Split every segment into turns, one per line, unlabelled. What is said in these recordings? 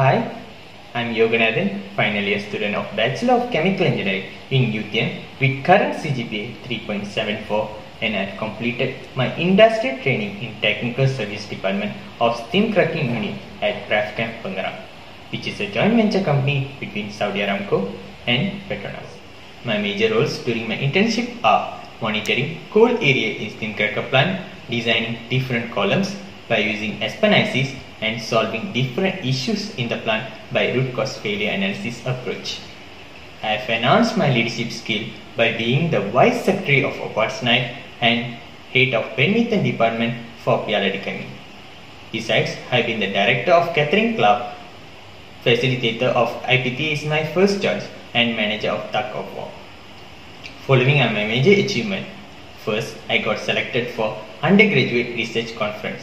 Hi, I'm Yogenathan, final year student of Bachelor of Chemical Engineering in UTM with current CGPA 3.74 and I've completed my industrial training in Technical Service Department of Steam Cracking Unit at PRefChem Pengerang, which is a joint venture company between Saudi Aramco and Petronas. My major roles during my internship are monitoring cold area in steam cracker plant, designing different columns by using Aspen HYSYS and solving different issues in the plant by root cause failure analysis approach. I have enhanced my leadership skill by being the Vice Secretary of Awards Night and Head of Badminton Department for Piala Dikami. Besides, I have been the Director of Catering Club, Facilitator of IPT is my first choice, and Manager of Tug of War. Following on my major achievement, first I got selected for undergraduate research conference.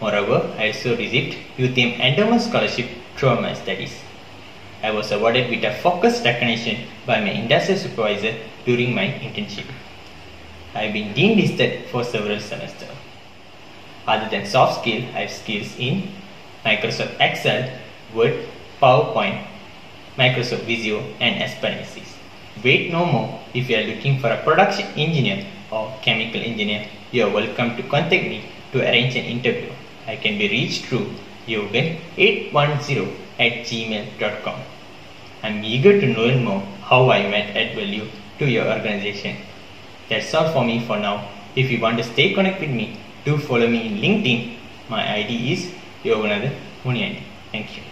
Moreover, I also received UTM Endowment Scholarship throughout my studies. I was awarded with a focused recognition by my industrial supervisor during my internship. I have been dean listed for several semesters. Other than soft skills, I have skills in Microsoft Excel, Word, PowerPoint, Microsoft Visio, and Aspen HYSYS. Wait no more. If you are looking for a production engineer or chemical engineer, you are welcome to contact me to arrange an interview. I can be reached through yogan810 at gmail.com. I'm eager to learn more how I might add value to your organization. That's all for me for now. If you want to stay connected with me, do follow me in LinkedIn. My ID is Yogenathan Muniandy. Thank you.